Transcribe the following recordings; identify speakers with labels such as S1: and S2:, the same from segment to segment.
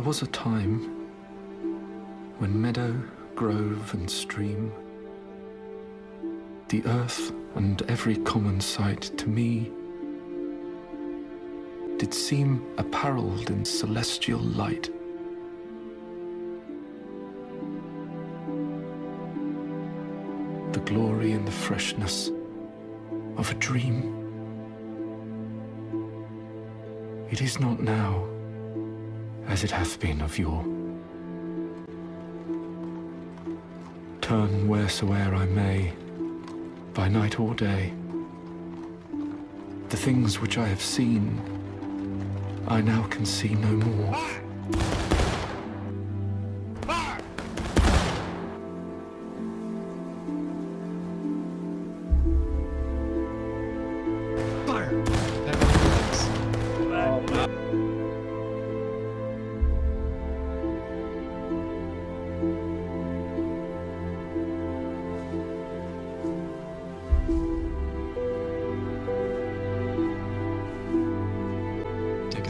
S1: was a time when meadow, grove, and stream, the earth and every common sight to me did seem apparelled in celestial light. The glory and the freshness of a dream. It is not now as it hath been of yore. Turn wheresoe'er I may, by night or day, the things which I have seen, I now can see no more.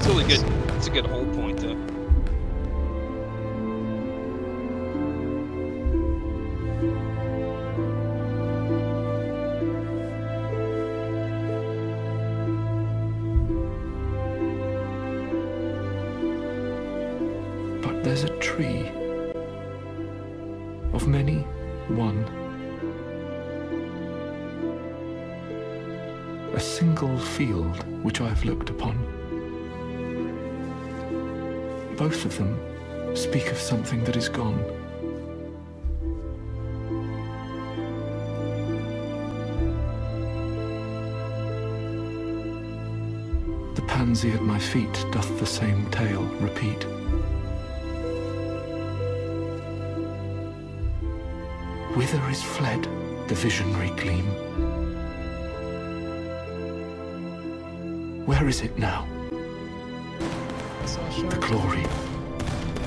S2: It's really good. It's a good whole point though.
S1: But there's a tree of many one. A single field which I have looked upon. Both of them speak of something that is gone. The pansy at my feet doth the same tale repeat. Whither is fled the visionary gleam? Where is it now? The glory.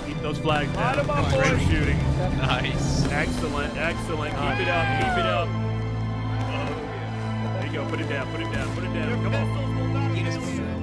S3: Keep those flags down.
S4: Light 'em up,
S3: Great
S4: boys.
S3: shooting.
S2: Nice.
S3: Excellent, excellent. Keep it up, keep it up. Oh, yeah. There you go. Put it down, put it down, put it down. Come on.